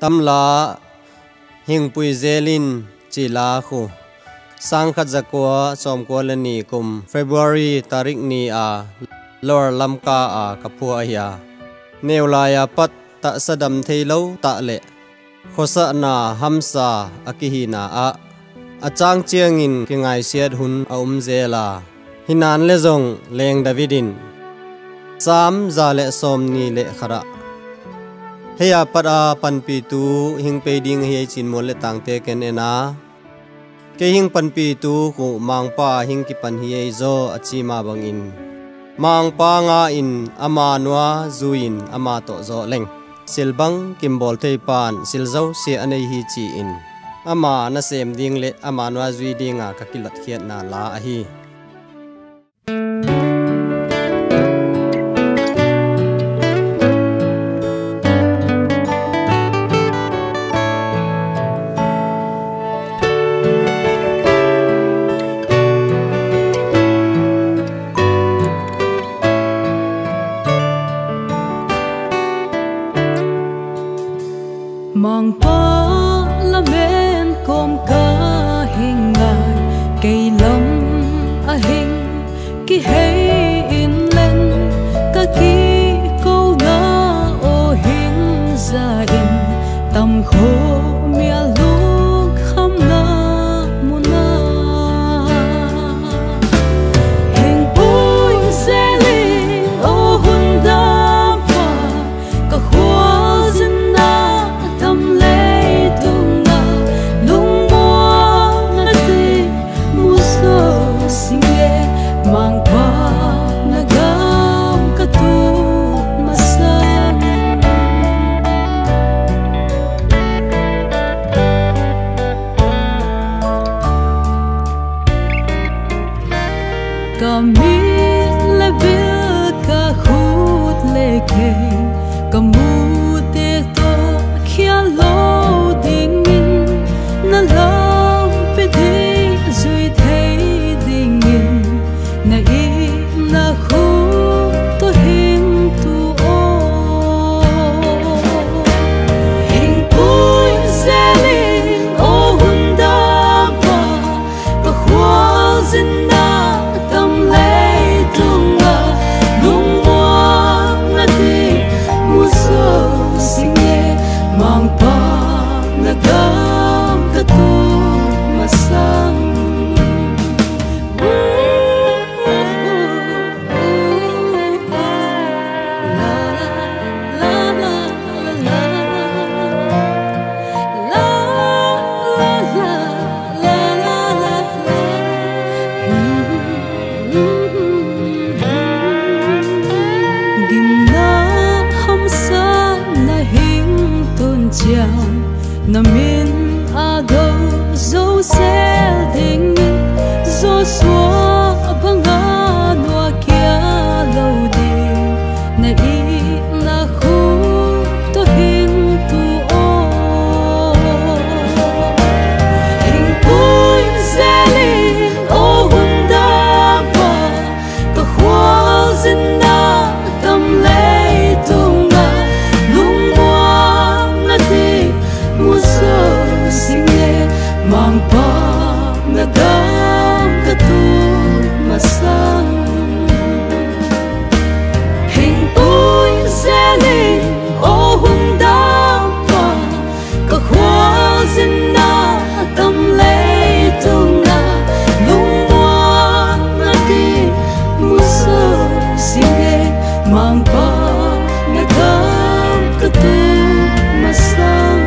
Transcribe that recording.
tâm la hình bùi dê linh chỉ lá khu. Sang khát giặc qua xóm qua lên nì cùng February tarik ni à lor lam ca à kapua hiya nêu lại bắt tạ ta sadam thay lâu ta lệ khosa na hamsa akihina à achang chiang in ki ngai siat hun a um zela hinan le zong leng davidin. Sam za le som ni le khara. heya para panpi tu hing pe ding he chin mon le tang te ken ena. Ke hing panpi tu ku mang pa hing ki pan hi zo achi ma bang in. Mang pa nga in ama nwa zu ama to zo leng. Silbang kimbol te pan silzo se anei hi chi in. Ama na sem ding le ama nwa zui dinga ka kilat khiat na la a hi. mang pa la ven com ca hình ngài cây lắm a hình. Ki hay in lên, ca ki câu na ô hình gia in. Tâm khổ תמיד לברכות לקט especial na minha nagkakatong masama